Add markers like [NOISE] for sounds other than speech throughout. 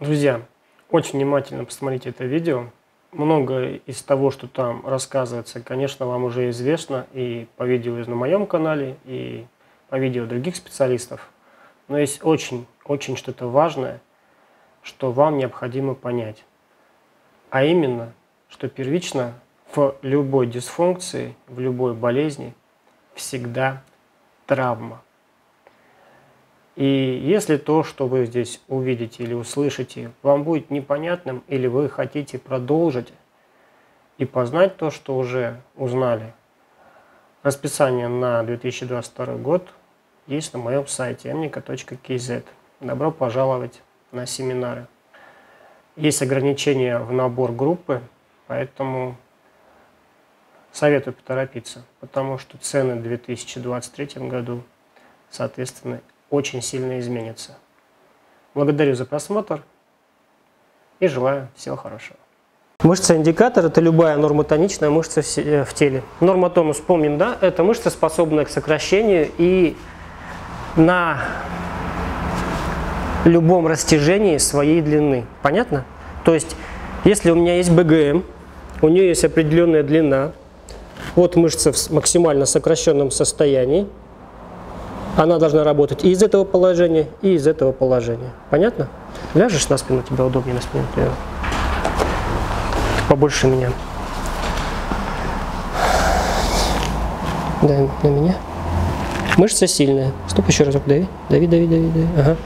Друзья, очень внимательно посмотрите это видео. Многое из того, что там рассказывается, конечно, вам уже известно и по видео на моем канале, и по видео других специалистов. Но есть очень, очень что-то важное, что вам необходимо понять. А именно, что первично в любой дисфункции, в любой болезни всегда травма. И если то, что вы здесь увидите или услышите, вам будет непонятным, или вы хотите продолжить и познать то, что уже узнали, расписание на 2022 год есть на моем сайте emnica.kz. Добро пожаловать на семинары. Есть ограничения в набор группы, поэтому советую поторопиться, потому что цены в 2023 году, соответственно, очень сильно изменятся. Благодарю за просмотр и желаю всего хорошего. Мышца-индикатор – это любая нормотоничная мышца э, в теле. Нормотонус, помним, да? Это мышца, способная к сокращению и на любом растяжении своей длины. Понятно? То есть, если у меня есть БГМ, у нее есть определенная длина, вот мышца в максимально сокращенном состоянии, она должна работать и из этого положения, и из этого положения. Понятно? Ляжешь на спину, тебе удобнее на спину. Ты побольше меня. Дай на меня. Мышца сильная. Стоп, еще разок дави. Дави, дави, дави, дави. Ага.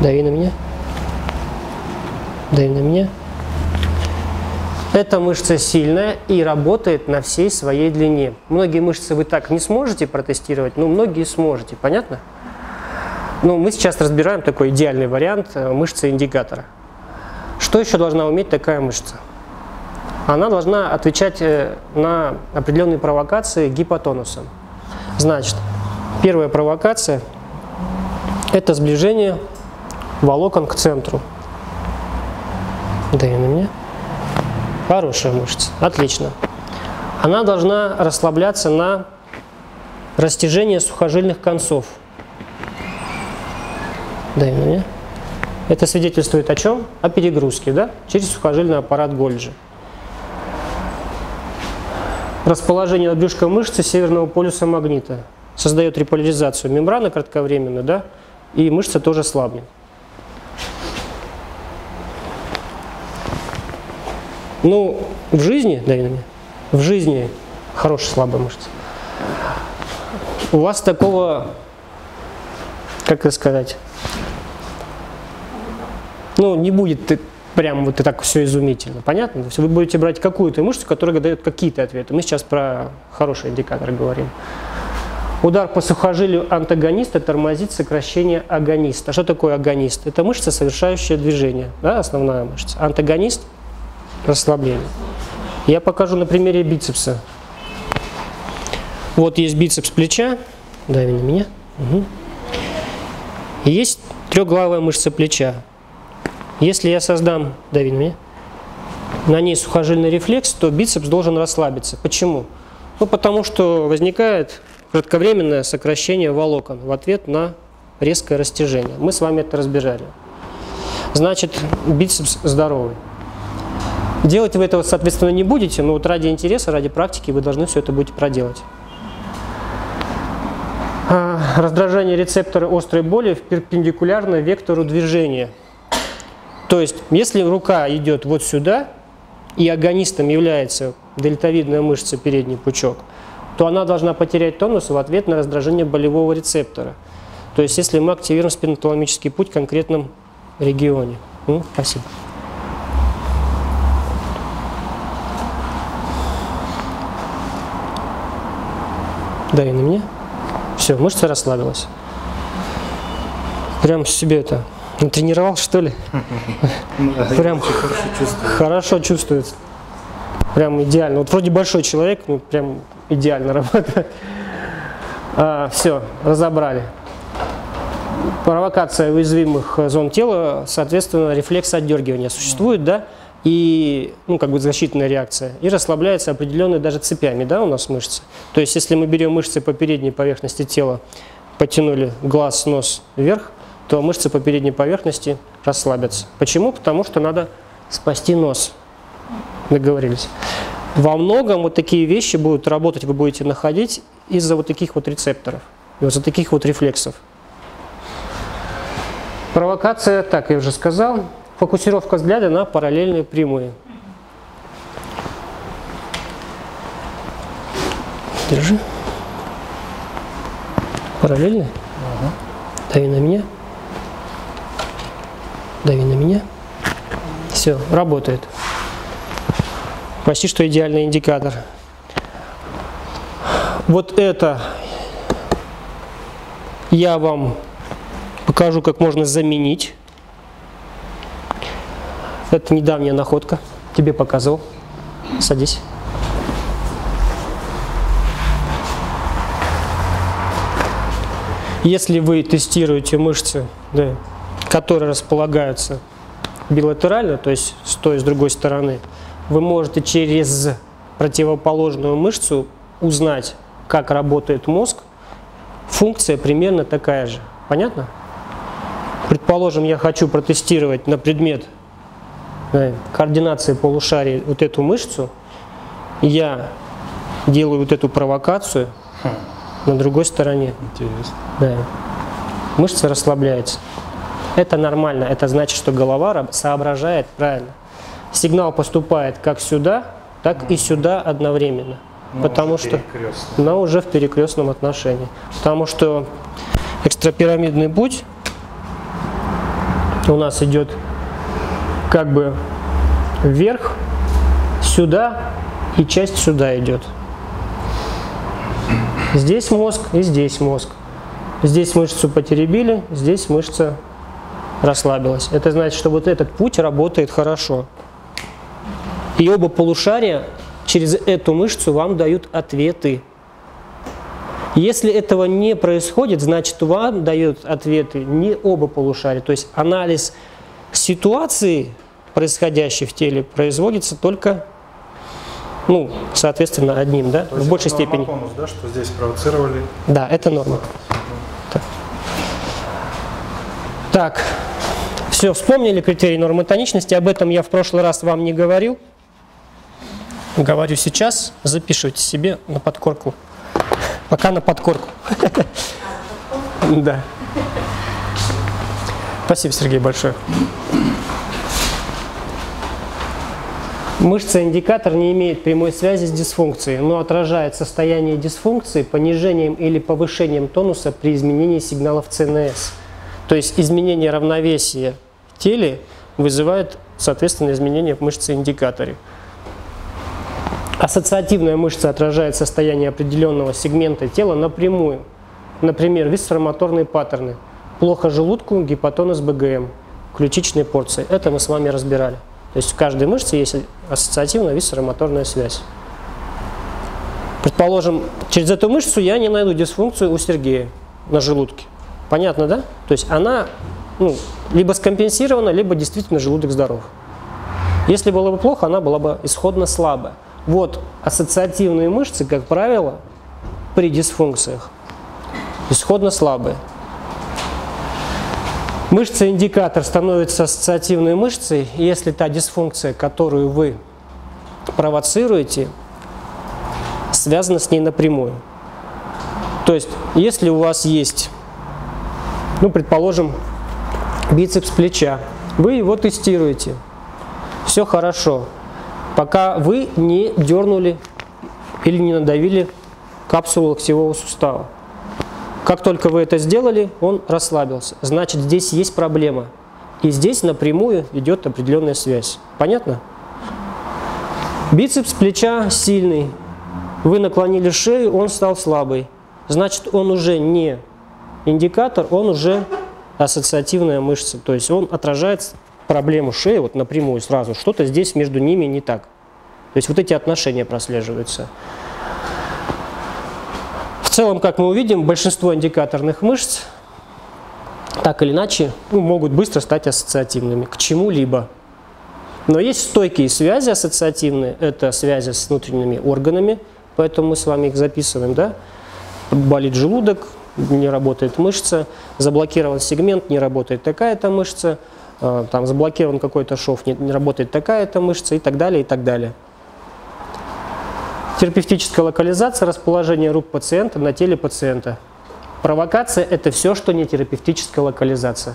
Дави на меня. Дави на меня. Эта мышца сильная и работает на всей своей длине. Многие мышцы вы так не сможете протестировать, но многие сможете. Понятно? Ну, мы сейчас разбираем такой идеальный вариант э, мышцы индикатора. Что еще должна уметь такая мышца? Она должна отвечать э, на определенные провокации гипотонусом. Значит, первая провокация – это сближение волокон к центру. Дай на меня. Хорошая мышца. Отлично. Она должна расслабляться на растяжение сухожильных концов. Дай меня. Это свидетельствует о чем? О перегрузке, да? Через сухожильный аппарат Гольджи. Расположение брюшка мышцы северного полюса магнита создает реполяризацию мембраны кратковременно, да? И мышца тоже слабнет. Ну, в жизни, дай на меня, в жизни хорошая слабая мышца. У вас такого, как это сказать, ну, не будет прям вот и так все изумительно. Понятно? То есть вы будете брать какую-то мышцу, которая дает какие-то ответы. Мы сейчас про хороший индикатор говорим. Удар по сухожилию антагониста тормозит сокращение агониста. Что такое агонист? Это мышца, совершающая движение, да, основная мышца. Антагонист расслабление. Я покажу на примере бицепса. Вот есть бицепс плеча, дави на меня. Угу. Есть трехглавая мышца плеча. Если я создам, дави на меня, на ней сухожильный рефлекс, то бицепс должен расслабиться. Почему? Ну, потому что возникает кратковременное сокращение волокон в ответ на резкое растяжение. Мы с вами это разбирали. Значит, бицепс здоровый. Делать вы этого, соответственно, не будете, но вот ради интереса, ради практики вы должны все это будете проделать. А, раздражение рецептора острой боли перпендикулярно вектору движения. То есть, если рука идет вот сюда, и агонистом является дельтовидная мышца передний пучок, то она должна потерять тонус в ответ на раздражение болевого рецептора. То есть, если мы активируем спиноталамический путь в конкретном регионе. Ну, спасибо. Дай на меня. Все, мышца расслабилась. Прям себе это тренировал, что ли? Прям хорошо чувствуется. Прям идеально. Вот вроде большой человек, ну прям идеально [LAUGHS] работает. А, все, разобрали. Провокация уязвимых зон тела, соответственно, рефлекс отдергивания существует, да? И, ну, как бы защитная реакция, и расслабляется определенной даже цепями, да, у нас мышцы. То есть, если мы берем мышцы по передней поверхности тела, потянули глаз, нос вверх, то мышцы по передней поверхности расслабятся. Почему? Потому что надо спасти нос. Договорились. Во многом вот такие вещи будут работать, вы будете находить из-за вот таких вот рецепторов, из-за таких вот рефлексов. Провокация, так я уже сказал, фокусировка взгляда на параллельные прямые. Держи. Параллельные? Угу. Дави на меня. Дави на меня. Все, работает. Почти что идеальный индикатор. Вот это я вам покажу, как можно заменить. Это недавняя находка. Тебе показывал. Садись. Если вы тестируете мышцы, да, которые располагаются билатерально, то есть с той и с другой стороны, вы можете через противоположную мышцу узнать, как работает мозг. Функция примерно такая же. Понятно? Предположим, я хочу протестировать на предмет координации полушарий вот эту мышцу. Я делаю вот эту провокацию на другой стороне. Интересно. Да. Мышца расслабляется. Это нормально. Это значит, что голова соображает правильно. Сигнал поступает как сюда, так и сюда одновременно. Но потому что но уже в перекрестном отношении. Потому что экстрапирамидный путь у нас идет как бы вверх, сюда и часть сюда идет. Здесь мозг и здесь мозг. Здесь мышцу потеребили, здесь мышца расслабилась. Это значит, что вот этот путь работает хорошо. И оба полушария через эту мышцу вам дают ответы. Если этого не происходит, значит вам дают ответы не оба полушария. То есть анализ ситуации, происходящей в теле, производится только, ну, соответственно, одним, да, То в большей степени. Тонус, да, что здесь провоцировали. Да, это норма. Так. так, все, вспомнили критерий нормы тоничности, об этом я в прошлый раз вам не говорил. Говорю сейчас, запишите себе на подкорку. Пока на подкорку. [LAUGHS] Да. Спасибо, Сергей, большое. Мышца-индикатор не имеет прямой связи с дисфункцией, но отражает состояние дисфункции понижением или повышением тонуса при изменении сигналов ЦНС. То есть изменение равновесия в теле вызывает, соответственно, изменение в мышце-индикаторе. Ассоциативная мышца отражает состояние определенного сегмента тела напрямую. Например, висцеромоторные паттерны. Плохо желудку, гипотонус БГМ, ключичные порции. Это мы с вами разбирали. То есть в каждой мышце есть ассоциативная висцеромоторная связь. Предположим, через эту мышцу я не найду дисфункцию у Сергея на желудке. Понятно, да? То есть она ну, либо скомпенсирована, либо действительно желудок здоров. Если было бы плохо, она была бы исходно слабая. Вот ассоциативные мышцы, как правило, при дисфункциях исходно слабые. Мышца-индикатор становится ассоциативной мышцей, если та дисфункция, которую вы провоцируете, связана с ней напрямую. То есть, если у вас есть, ну, предположим, бицепс плеча, вы его тестируете, все хорошо, пока вы не дернули или не надавили капсулу локтевого сустава. Как только вы это сделали, он расслабился. Значит, здесь есть проблема. И здесь напрямую идет определенная связь. Понятно? Бицепс плеча сильный. Вы наклонили шею, он стал слабый. Значит, он уже не индикатор, он уже ассоциативная мышца. То есть он отражает проблему шеи вот напрямую сразу. Что-то здесь между ними не так. То есть вот эти отношения прослеживаются. Целом, как мы увидим, большинство индикаторных мышц так или иначе ну, могут быстро стать ассоциативными к чему-либо. Но есть стойкие связи ассоциативные, это связи с внутренними органами, поэтому мы с вами их записываем. Да? Болит желудок, не работает мышца, заблокирован сегмент, не работает такая-то мышца, э, там заблокирован какой-то шов, не, не работает такая-то мышца и так далее, и так далее. Терапевтическая локализация, расположение рук пациента на теле пациента. Провокация – это все, что не терапевтическая локализация.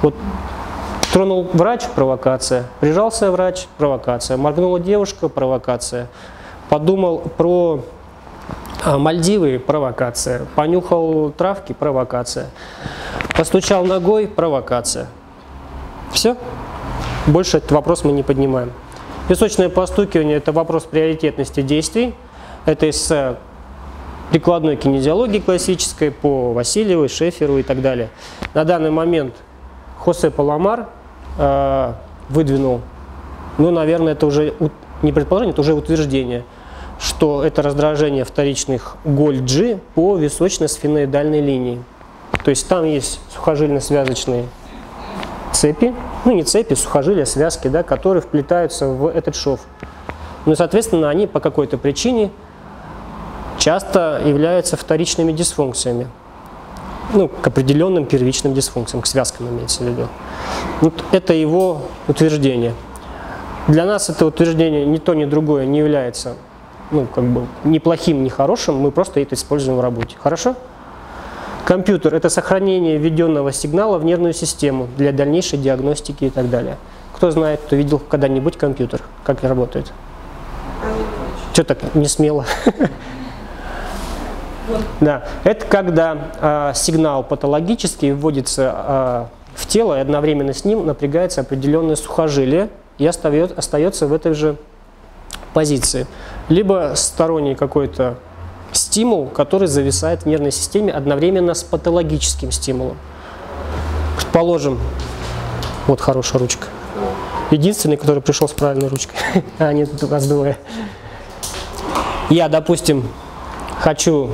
Вот тронул врач – провокация, прижался врач – провокация, моргнула девушка – провокация, подумал про а, Мальдивы – провокация, понюхал травки – провокация, постучал ногой – провокация. Все? Больше этот вопрос мы не поднимаем. Песочное постукивание – это вопрос приоритетности действий. Это из э, прикладной кинезиологии классической по Васильевой, Шеферу и так далее. На данный момент Хосе Паламар э, выдвинул, ну, наверное, это уже не предположение, это уже утверждение, что это раздражение вторичных Гольджи по височно-сфеноидальной линии. То есть там есть сухожильно-связочные цепи, ну не цепи, сухожилия, связки, да, которые вплетаются в этот шов. Ну и, соответственно, они по какой-то причине часто являются вторичными дисфункциями. Ну, к определенным первичным дисфункциям, к связкам имеется в виду. Вот это его утверждение. Для нас это утверждение ни то, ни другое не является ну, как бы, ни плохим, ни хорошим, мы просто это используем в работе. Хорошо? Компьютер – это сохранение введенного сигнала в нервную систему для дальнейшей диагностики и так далее. Кто знает, кто видел когда-нибудь компьютер, как работает? Что так не смело? [LAUGHS] Да, это когда э, сигнал патологический вводится э, в тело, и одновременно с ним напрягается определенное сухожилие и остается, остается в этой же позиции. Либо сторонний какой-то стимул, который зависает в нервной системе одновременно с патологическим стимулом. Предположим, вот хорошая ручка. Единственный, который пришел с правильной ручкой. [LAUGHS] а, нет, у вас двое. Я, допустим, хочу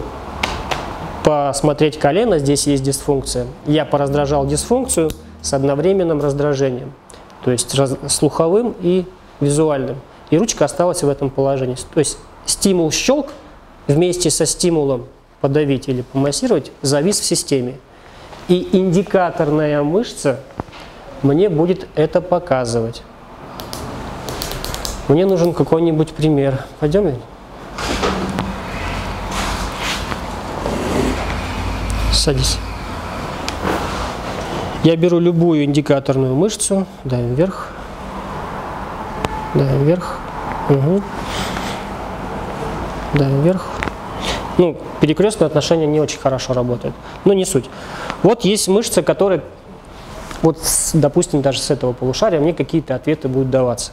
посмотреть колено, здесь есть дисфункция. Я пораздражал дисфункцию с одновременным раздражением, то есть слуховым и визуальным. И ручка осталась в этом положении. То есть стимул щелк вместе со стимулом подавить или помассировать завис в системе. И индикаторная мышца мне будет это показывать. Мне нужен какой-нибудь пример. Пойдем? Садись. Я беру любую индикаторную мышцу, давим вверх, давим вверх, угу. давим вверх, ну, перекрестное отношение не очень хорошо работает, но не суть. Вот есть мышцы, которые, вот, допустим, даже с этого полушария мне какие-то ответы будут даваться.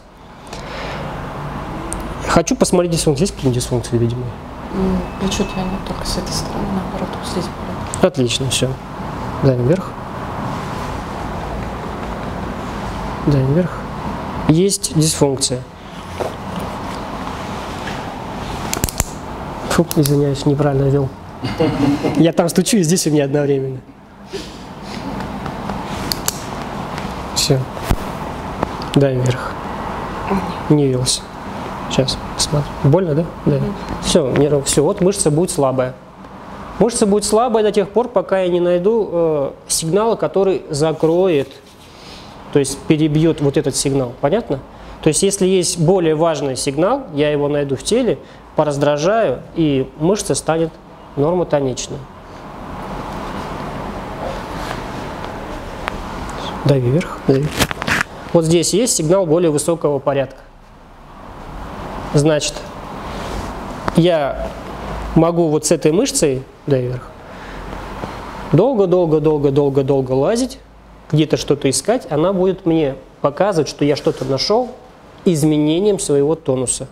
Хочу посмотреть дисфункции. Есть какие-нибудь дисфункции, видимо? Плечо тебя нет, только с этой стороны, наоборот, вот здесь. Отлично, все. Давим вверх. Давим вверх. Есть дисфункция. Фу, извиняюсь, неправильно вел. Я там стучу, и здесь у меня одновременно. Все. Дай вверх. Не велся. Сейчас, посмотрим. Больно, да? Да. Все, не, все, вот мышца будет слабая. Мышца будет слабая до тех пор, пока я не найду э, сигнала, который закроет, то есть перебьет вот этот сигнал. Понятно? То есть если есть более важный сигнал, я его найду в теле, пораздражаю, и мышца станет нормотоничной. Дави вверх, дави. Вот здесь есть сигнал более высокого порядка. Значит, я могу вот с этой мышцей, дави вверх, долго-долго-долго-долго-долго лазить, где-то что-то искать, она будет мне показывать, что я что-то нашел изменением своего тонуса.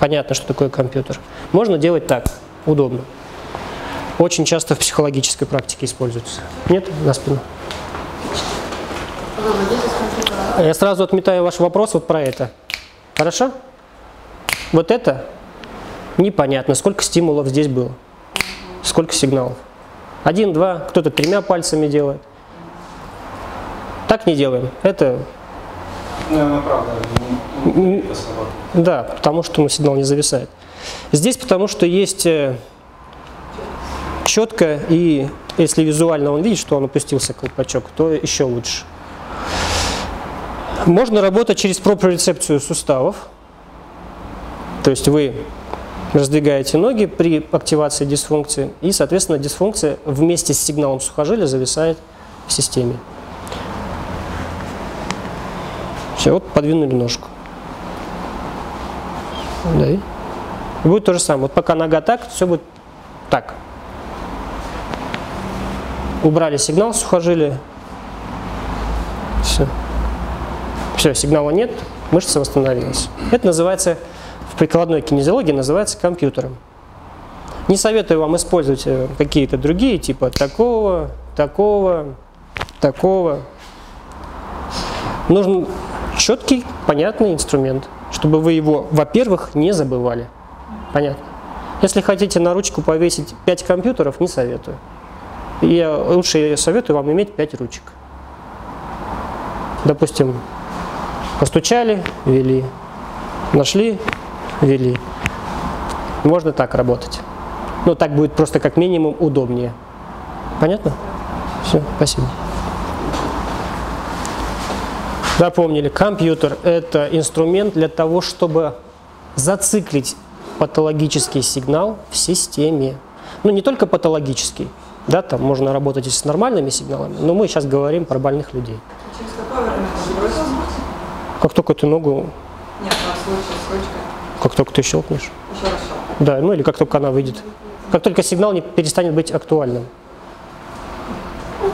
Понятно, что такое компьютер. Можно делать так, удобно. Очень часто в психологической практике используется. Нет? На спину. Я сразу отметаю ваш вопрос вот про это. Хорошо? Вот это непонятно, сколько стимулов здесь было. Сколько сигналов. Один, два, кто-то тремя пальцами делает. Так не делаем. Это... Наверное, правда. Да, потому что ну, сигнал не зависает. Здесь потому что есть э, четко, и если визуально он видит, что он опустился колпачок, то еще лучше. Можно работать через проприорецепцию суставов. То есть вы раздвигаете ноги при активации дисфункции, и, соответственно, дисфункция вместе с сигналом сухожилия зависает в системе. Все, вот подвинули ножку. Да, и будет то же самое. Вот пока нога так, все будет так. Убрали сигнал сухожилия. Все. Все, сигнала нет, мышца восстановилась. Это называется, в прикладной кинезиологии называется компьютером. Не советую вам использовать э, какие-то другие, типа такого, такого, такого. Нужен четкий, понятный инструмент, чтобы вы его, во-первых, не забывали. Понятно? Если хотите на ручку повесить 5 компьютеров, не советую. Я лучше советую вам иметь 5 ручек. Допустим, постучали, ввели, нашли, ввели. Можно так работать. Но так будет просто как минимум удобнее. Понятно? Все, спасибо. Запомнили, компьютер – это инструмент для того, чтобы зациклить патологический сигнал в системе. Ну, не только патологический, да, там можно работать и с нормальными сигналами, но мы сейчас говорим про больных людей. Через какое время это бросить? Как только ты ногу, Нет, как только ты щелкнешь, Еще раз щелкнуть. да, ну или как только она выйдет. Как только сигнал не перестанет быть актуальным.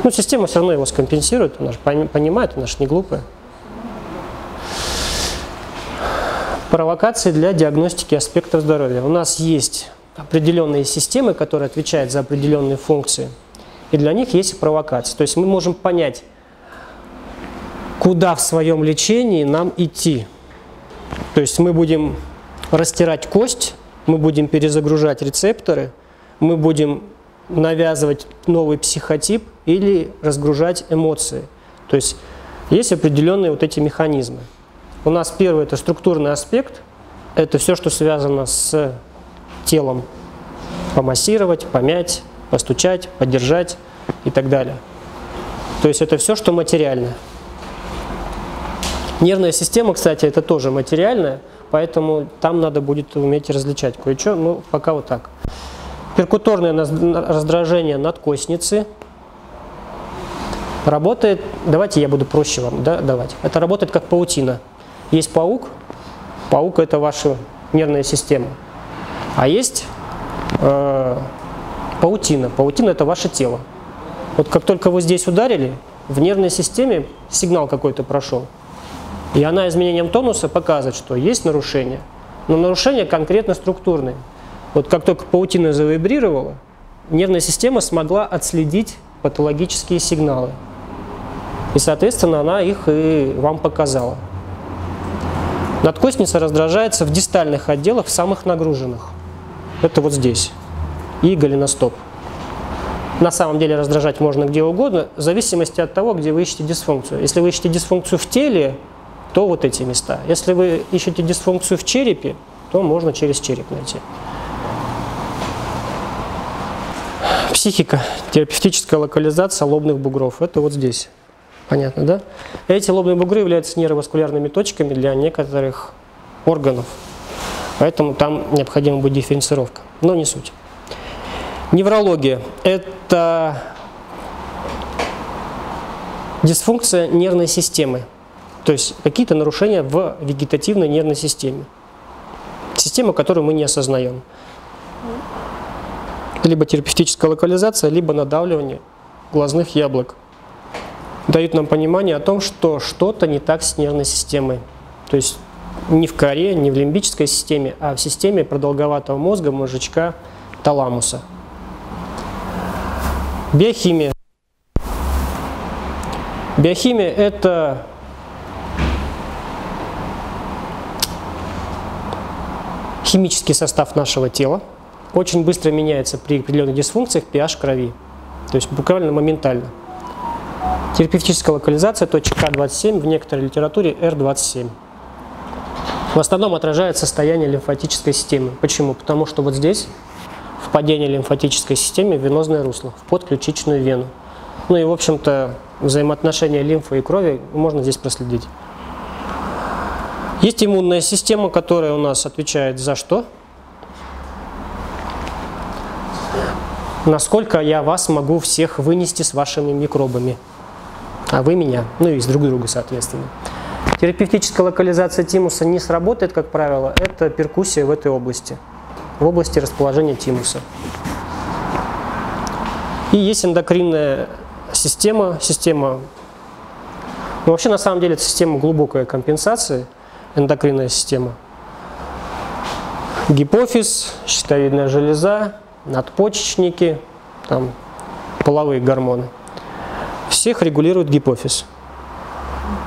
Ну, система все равно его скомпенсирует, она же пони- понимает, она же не глупая. Провокации для диагностики аспектов здоровья. У нас есть определенные системы, которые отвечают за определенные функции, и для них есть провокации. То есть мы можем понять, куда в своем лечении нам идти. То есть мы будем растирать кость, мы будем перезагружать рецепторы, мы будем навязывать новый психотип или разгружать эмоции. То есть есть определенные вот эти механизмы. У нас первый это структурный аспект, это все, что связано с телом. Помассировать, помять, постучать, поддержать и так далее. То есть это все, что материальное. Нервная система, кстати, это тоже материальная, поэтому там надо будет уметь различать кое-что, ну пока вот так. Перкуторное раздражение надкостницы работает, давайте я буду проще вам да, давать. Это работает как паутина. Есть паук, паук это ваша нервная система. А есть э, паутина, паутина это ваше тело. Вот как только вы здесь ударили, в нервной системе сигнал какой-то прошел. И она изменением тонуса показывает, что есть нарушение, но нарушение конкретно структурное. Вот как только паутина завибрировала, нервная система смогла отследить патологические сигналы. И, соответственно, она их и вам показала. Надкостница раздражается в дистальных отделах, в самых нагруженных. Это вот здесь. И голеностоп. На самом деле раздражать можно где угодно, в зависимости от того, где вы ищете дисфункцию. Если вы ищете дисфункцию в теле, то вот эти места. Если вы ищете дисфункцию в черепе, то можно через череп найти. Психика. Терапевтическая локализация лобных бугров. Это вот здесь. Понятно, да? Эти лобные бугры являются нейроваскулярными точками для некоторых органов. Поэтому там необходима будет дифференцировка. Но не суть. Неврология – это дисфункция нервной системы. То есть какие-то нарушения в вегетативной нервной системе. Система, которую мы не осознаем. Либо терапевтическая локализация, либо надавливание глазных яблок. Дают нам понимание о том, что что-то не так с нервной системой. То есть не в коре, не в лимбической системе, а в системе продолговатого мозга, мозжечка, таламуса. Биохимия. Биохимия – это химический состав нашего тела. Очень быстро меняется при определенных дисфункциях pH крови. То есть буквально моментально. Терапевтическая локализация точка К27, в некоторой литературе R27. В основном отражает состояние лимфатической системы. Почему? Потому что вот здесь впадение лимфатической системы в венозное русло, в подключичную вену. Ну и, в общем-то, взаимоотношения лимфы и крови можно здесь проследить. Есть иммунная система, которая у нас отвечает за что? Насколько я вас могу всех вынести с вашими микробами, а вы меня, ну и с друг друга, соответственно. Терапевтическая локализация тимуса не сработает, как правило, это перкуссия в этой области, в области расположения тимуса. И есть эндокринная система, система, ну вообще на самом деле это система глубокой компенсации, эндокринная система. Гипофиз, щитовидная железа, надпочечники, там половые гормоны. Всех регулирует гипофиз.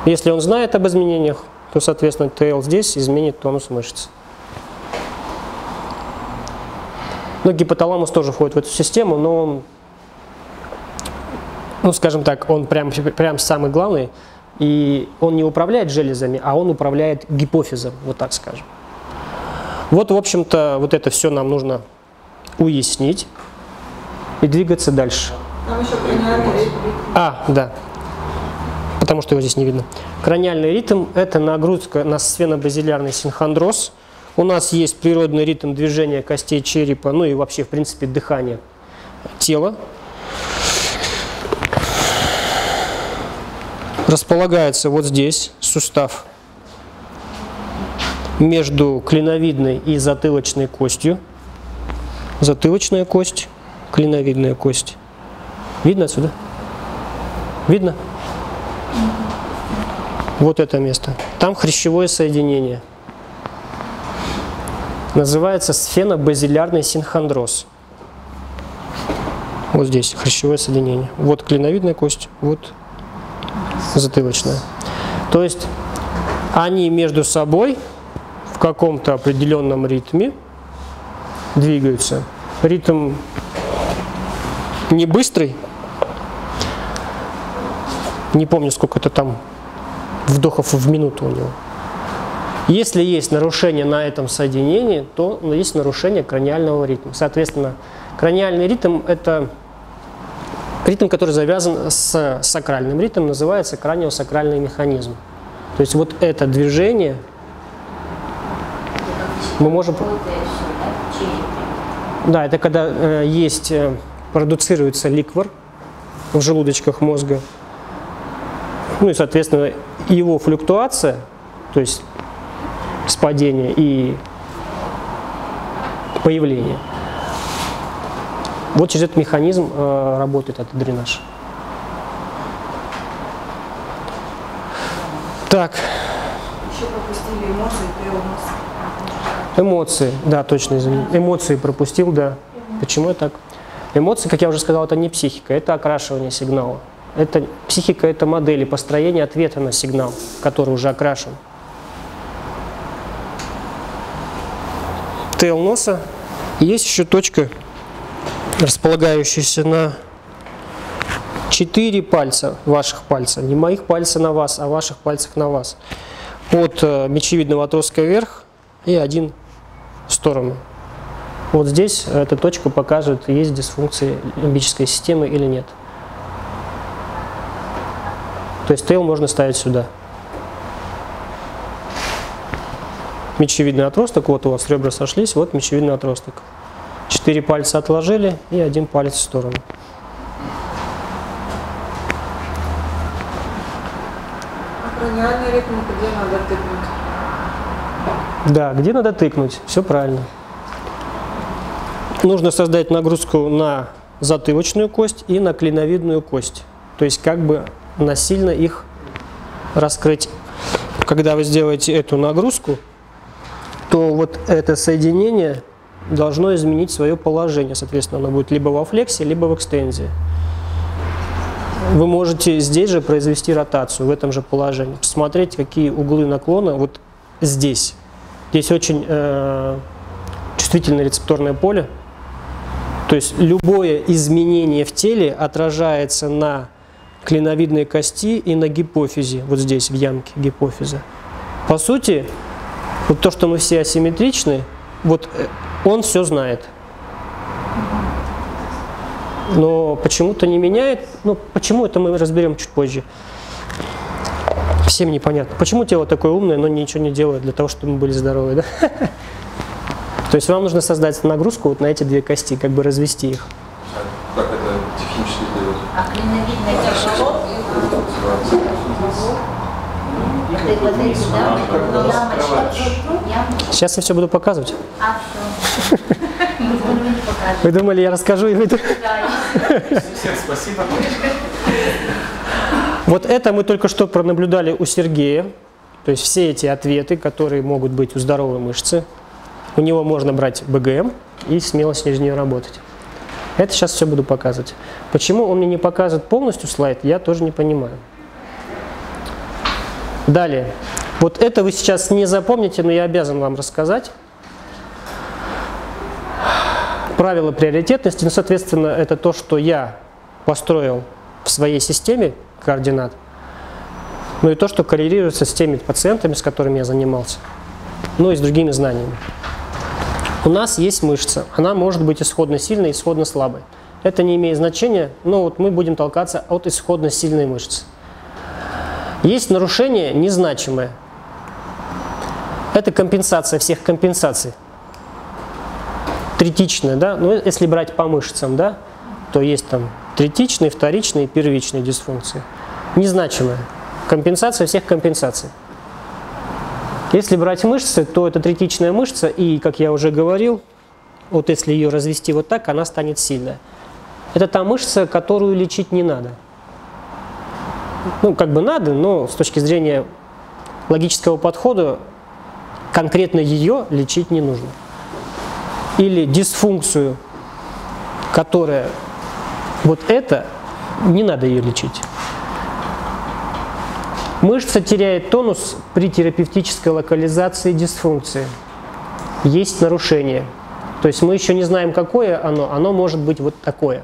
Если он знает об изменениях, то, соответственно, ТЛ здесь изменит тонус мышц. Но гипоталамус тоже входит в эту систему, но он, ну, скажем так, он прям, прям самый главный, и он не управляет железами, а он управляет гипофизом, вот так скажем. Вот, в общем-то, вот это все нам нужно уяснить и двигаться дальше. Там еще краниальный ритм. А, да. Потому что его здесь не видно. Краниальный ритм – это нагрузка на сфенобазилярный синхондроз. У нас есть природный ритм движения костей черепа, ну и вообще, в принципе, дыхание тела. Располагается вот здесь сустав между клиновидной и затылочной костью. Затылочная кость, клиновидная кость. Видно отсюда? Видно? Вот это место. Там хрящевое соединение. Называется сфенобазилярный синхондроз. Вот здесь хрящевое соединение. Вот клиновидная кость, вот затылочная. То есть они между собой в каком-то определенном ритме двигаются. Ритм не быстрый, не помню сколько это там вдохов в минуту у него. Если есть нарушение на этом соединении, то есть нарушение краниального ритма. Соответственно, краниальный ритм – это ритм, который завязан с сакральным ритмом, называется краниосакральный механизм. То есть вот это движение мы можем... Да, это когда э, есть, э, продуцируется ликвор в желудочках мозга, ну и, соответственно, его флюктуация, то есть спадение и появление. Вот через этот механизм э, работает этот дренаж. Так. Еще пропустили эмоции, ты у нас. Эмоции, да, точно, извини. Эмоции пропустил, да. Почему я так? Эмоции, как я уже сказал, это не психика, это окрашивание сигнала. Это, психика – это модели построения ответа на сигнал, который уже окрашен. Тейл носа. Есть еще точка, располагающаяся на 4 пальца, ваших пальцев. Не моих пальцев на вас, а ваших пальцев на вас. От э, мечевидного отростка вверх и один в сторону. Вот здесь эта точка покажет, есть дисфункция лимбической системы или нет. То есть тейл можно ставить сюда. Мечевидный отросток, вот у вас ребра сошлись, вот мечевидный отросток. Четыре пальца отложили и один палец в сторону. Краниальный ритм, где надо тыкнуть? Да, где надо тыкнуть, все правильно. Нужно создать нагрузку на затылочную кость и на клиновидную кость. То есть как бы насильно их раскрыть. Когда вы сделаете эту нагрузку, то вот это соединение должно изменить свое положение. Соответственно, оно будет либо во флексе, либо в экстензии. Вы можете здесь же произвести ротацию, в этом же положении. Посмотреть, какие углы наклона вот здесь. Здесь очень э, чувствительное рецепторное поле. То есть любое изменение в теле отражается на клиновидной кости и на гипофизе, вот здесь, в ямке гипофиза. По сути, вот то, что мы все асимметричны, вот э, он все знает. Но почему-то не меняет. Ну, почему это мы разберем чуть позже. Всем непонятно. Почему тело такое умное, но ничего не делает для того, чтобы мы были здоровы, да? [LAUGHS] То есть вам нужно создать нагрузку вот на эти две кости, как бы развести их. Как это Да? Сейчас я все буду показывать. А, все. [LAUGHS] Вы думали, я расскажу и выйду? [LAUGHS] Всем спасибо. Вот это мы только что пронаблюдали у Сергея. То есть все эти ответы, которые могут быть у здоровой мышцы. У него можно брать БГМ и смело с нее работать. Это сейчас все буду показывать. Почему он мне не показывает полностью слайд, я тоже не понимаю. Далее. Вот это вы сейчас не запомните, но я обязан вам рассказать. Правило приоритетности, ну, соответственно, это то, что я построил в своей системе координат, ну и то, что коррелируется с теми пациентами, с которыми я занимался, ну и с другими знаниями. У нас есть мышца, она может быть исходно сильной, исходно слабой. Это не имеет значения, но вот мы будем толкаться от исходно сильной мышцы. Есть нарушение незначимое. Это компенсация всех компенсаций. Третичная, да, ну если брать по мышцам, да, то есть там третичные, вторичные, первичные дисфункции. Незначимая. Компенсация всех компенсаций. Если брать мышцы, то это третичная мышца, и, как я уже говорил, вот если ее развести вот так, она станет сильная. Это та мышца, которую лечить не надо. Ну, как бы надо, но с точки зрения логического подхода конкретно ее лечить не нужно. Или дисфункцию, которая вот это, не надо ее лечить. Мышца теряет тонус при терапевтической локализации дисфункции. Есть нарушение. То есть мы еще не знаем, какое оно. Оно может быть вот такое.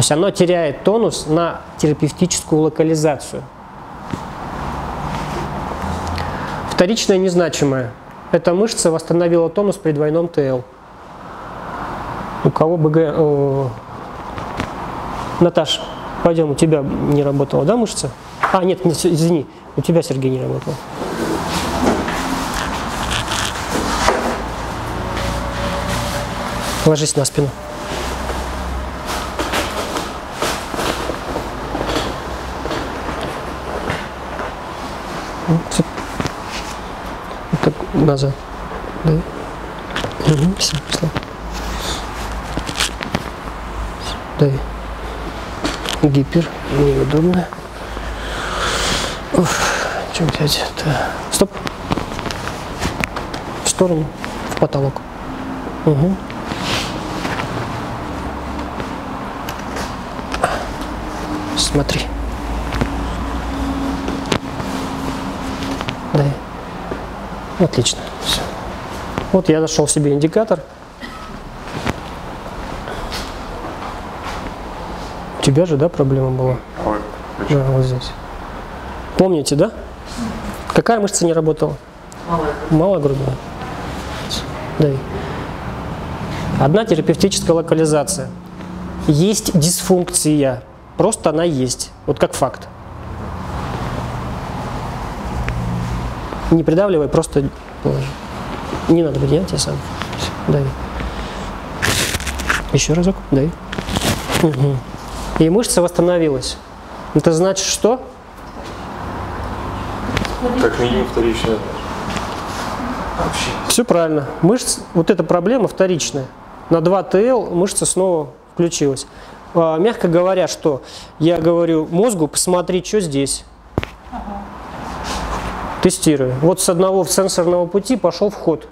То есть оно теряет тонус на терапевтическую локализацию. Вторичное незначимое. Эта мышца восстановила тонус при двойном ТЛ. У кого БГ... О... Наташ, пойдем, у тебя не работала, да, мышца? А, нет, нет, извини, у тебя, Сергей, не работал. Ложись на спину. Вот так назад. Да. Угу, все, пошла. Дави. Гипер, неудобно. Уф, что взять? Это... Стоп. В сторону, в потолок. Угу. Смотри. Да. Отлично. Все. Вот я нашел себе индикатор. У тебя же, да, проблема была? Ой, Да, вот здесь. Помните, да? Какая мышца не работала? Малая грудная. Дави. Одна терапевтическая локализация. Есть дисфункция. Просто она есть. Вот как факт. Не придавливай, просто положи. Не надо поднять, я сам. Дави. Еще разок. Дави. Угу. И мышца восстановилась. Это значит что? Как минимум вторичная. Все правильно. Мышц, вот эта проблема вторичная. На 2 ТЛ мышца снова включилась. А, мягко говоря, что я говорю мозгу, посмотри, что здесь. Тестирую. Вот с одного сенсорного пути пошел вход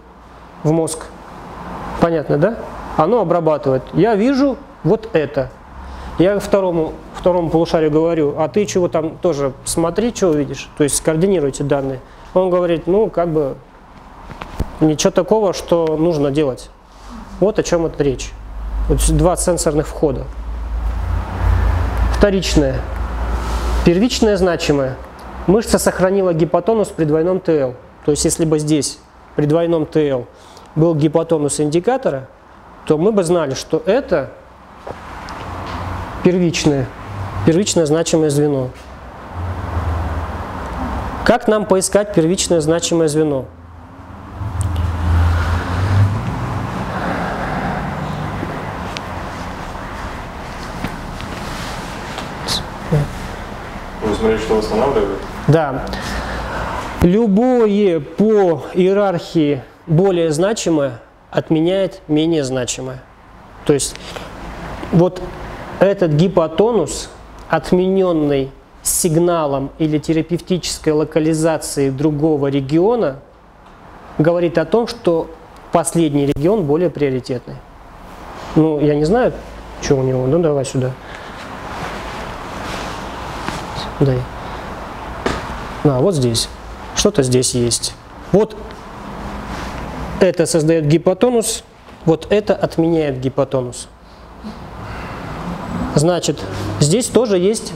в мозг. Понятно, да? Оно обрабатывает. Я вижу вот это. Я второму, второму полушарию говорю, а ты чего там тоже смотри, что увидишь. То есть скоординируйте данные. Он говорит, ну, как бы ничего такого, что нужно делать. Вот о чем это речь. Вот два сенсорных входа. Вторичное. Первичное значимое. Мышца сохранила гипотонус при двойном ТЛ. То есть если бы здесь при двойном ТЛ был гипотонус индикатора, то мы бы знали, что это первичное, первичное значимое звено. Как нам поискать первичное значимое звено? Вы смотрите, что восстанавливает? Да. Любое по иерархии более значимое отменяет менее значимое. То есть вот этот гипотонус, отмененный сигналом или терапевтической локализацией другого региона, говорит о том, что последний регион более приоритетный. Ну, я не знаю, что у него, ну давай сюда. Дай. А, вот здесь. Что-то здесь есть. Вот это создает гипотонус, вот это отменяет гипотонус. Значит, здесь тоже есть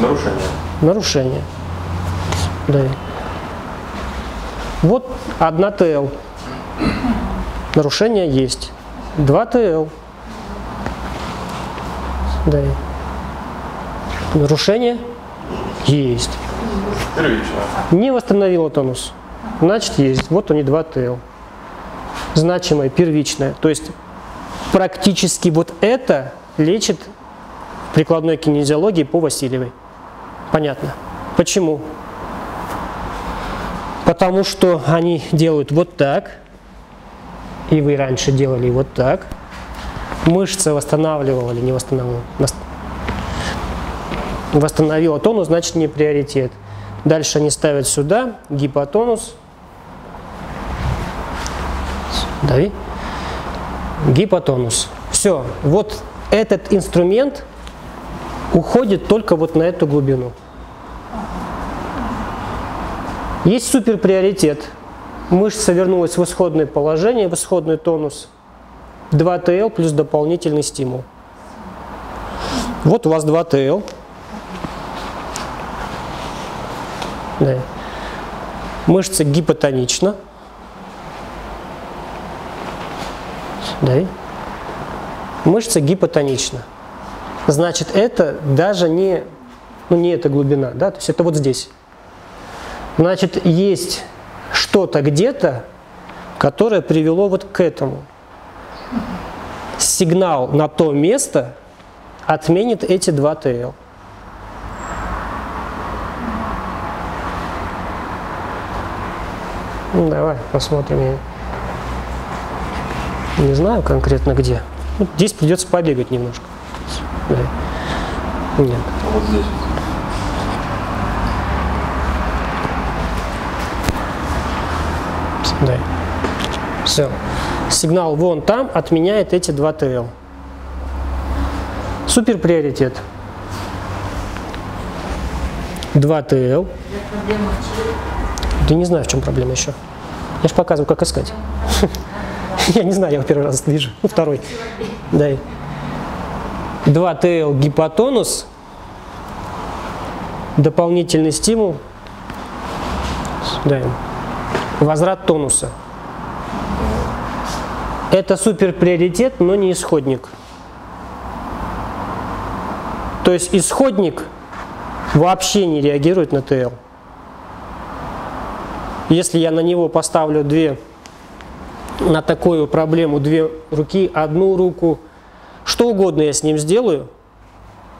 Нарушение. нарушение. Да. Вот одна ТЛ. Нарушение есть. Два ТЛ. Да. Нарушение есть. Первично. Не восстановила тонус. Значит, есть. Вот они два ТЛ. Значимое, первичное. То есть практически вот это лечит прикладной кинезиологии по Васильевой. Понятно. Почему? Потому что они делают вот так, и вы раньше делали вот так. Мышца восстанавливала или не восстанавливала? Вос- Восстановила тонус, значит не приоритет. Дальше они ставят сюда гипотонус. Дави. Гипотонус. Все. Вот этот инструмент уходит только вот на эту глубину. Есть суперприоритет. Мышца вернулась в исходное положение, в исходный тонус. 2 ТЛ плюс дополнительный стимул. Вот у вас 2 ТЛ. Да. Мышца гипотонична. Да. Мышца гипотонична. Значит, это даже не, ну, не эта глубина, да, то есть это вот здесь. Значит, есть что-то где-то, которое привело вот к этому. Сигнал на то место отменит эти два ТЛ. Ну, давай посмотрим. Я не знаю конкретно где. Ну, здесь придется побегать немножко. Да. Нет. Вот здесь. Да. Все. Сигнал вон там отменяет эти два ТЛ. Супер приоритет. 2 ТЛ. Да не знаю, в чем проблема еще. Я же показываю, как искать. [LAUGHS] Я не знаю, я его первый раз вижу. Ну, второй. Дай. 2 ТЛ гипотонус. Дополнительный стимул. Дай. Возврат тонуса. Это супер приоритет, но не исходник. То есть исходник вообще не реагирует на ТЛ. Если я на него поставлю две, на такую проблему две руки, одну руку, что угодно я с ним сделаю,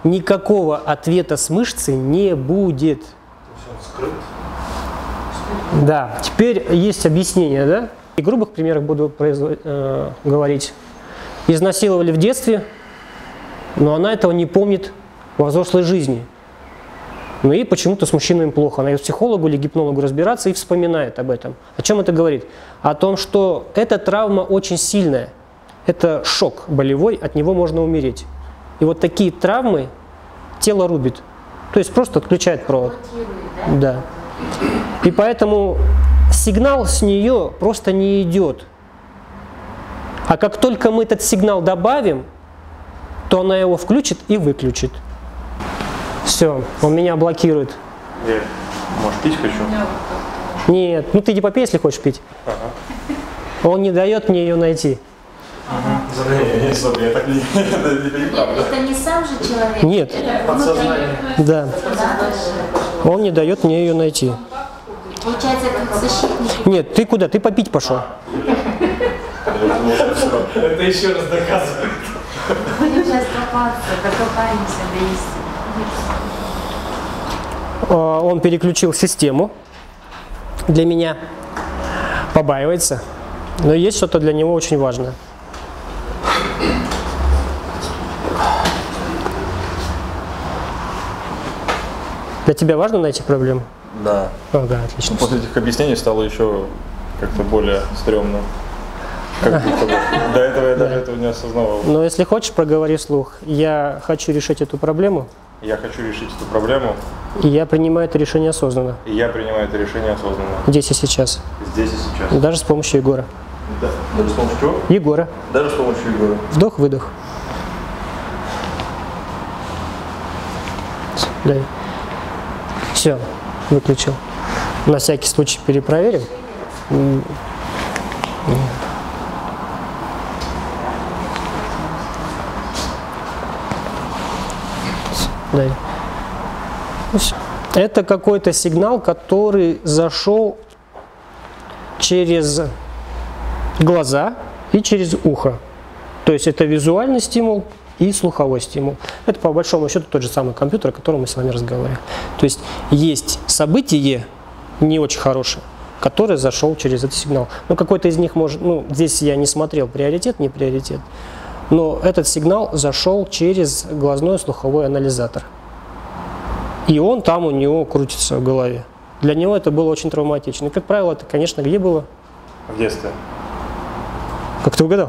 никакого ответа с мышцы не будет. Да, теперь есть объяснение, да? И грубых примерах буду произво- э, говорить. Изнасиловали в детстве, но она этого не помнит во взрослой жизни. Но ей почему-то с мужчинами плохо. Она идет к психологу или гипнологу разбираться и вспоминает об этом. О чем это говорит? О том, что эта травма очень сильная. Это шок болевой, от него можно умереть. И вот такие травмы тело рубит. То есть просто отключает провод. Да. И поэтому сигнал с нее просто не идет. А как только мы этот сигнал добавим, то она его включит и выключит. Все, он меня блокирует. Я, может, пить хочу? Нет, ну ты иди попей, если хочешь пить. Он не дает мне ее найти. Не, не, стоп, я так не... [LAUGHS] Это это это не сам же человек. Нет. Это. Да. Он не дает мне ее найти. Получается, как защитник. Нет, ты куда? Ты попить пошел. Это еще раз доказывает. Будем сейчас копаться, докопаемся до истины. А, Он переключил систему для меня. Побаивается. Но есть что-то для него очень важное. Для тебя важно найти проблему? Да. Ага, отлично. После этих объяснений стало еще как-то более стрёмно. Как будто бы. До этого я даже этого не осознавал. Но если хочешь, проговори вслух. Я хочу решить эту проблему, Я хочу решить эту проблему, и я принимаю это решение осознанно. и я принимаю это решение осознанно. Здесь и сейчас. Здесь и сейчас. Даже с помощью Егора. Да. Даже с помощью чего? Егора. Даже с помощью Егора. Вдох-выдох. Да. Все, выключил. На всякий случай перепроверим. М, Да. Это какой-то сигнал, который зашел через глаза и через ухо. То есть это визуальный стимул и слуховой стимул. Это по большому счету тот же самый компьютер, о котором мы с вами разговаривали. То есть есть событие не очень хорошее, которое зашел через этот сигнал. Но какой-то из них может, ну здесь я не смотрел приоритет, не приоритет, но этот сигнал зашел через глазной слуховой анализатор. И он там у него крутится в голове. Для него это было очень травматично. И, как правило, это, конечно, где было? В детстве. Как ты угадал?